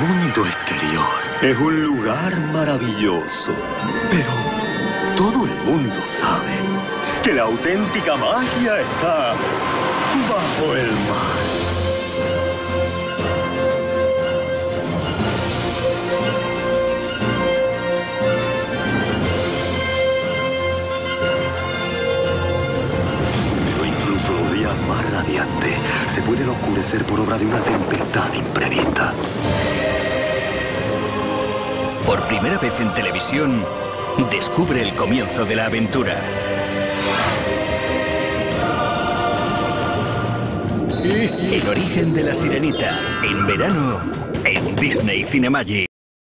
mundo exterior es un lugar maravilloso. Pero todo el mundo sabe que la auténtica magia está bajo el mar. Pero incluso los días más radiantes se pueden oscurecer por obra de una tempestad imprevista. Por primera vez en televisión, descubre el comienzo de la aventura. El origen de la sirenita, en verano, en Disney Cinemagic.